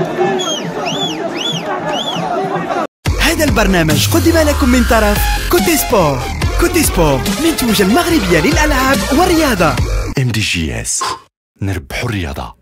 Let's go. هذا البرنامج قدم لكم من طرف Cote Sport. Cote Sport منتوجة المغربية للألعاب والرياضة. MDJS نربحوا الرياضة.